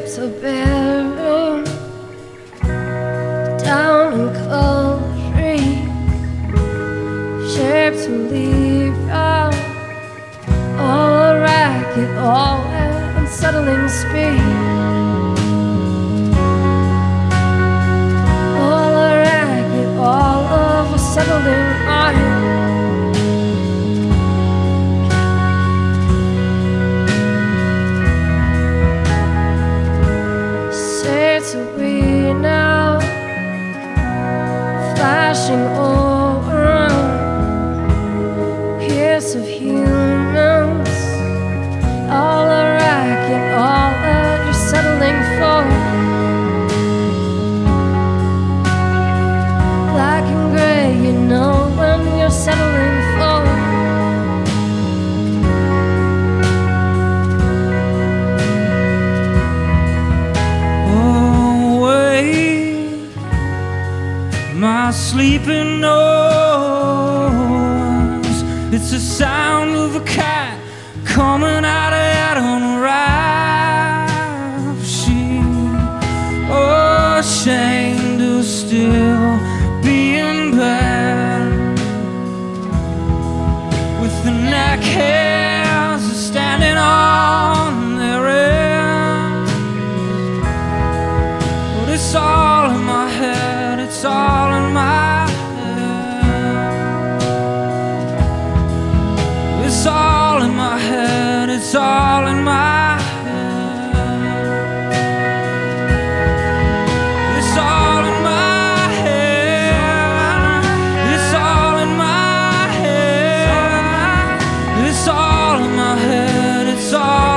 Ships are bearing down in country. Ships will leave out all a racket, all at unsettling speed. Settling for. away my sleeping noise. It's the sound of a cat coming out It's all in my head, it's all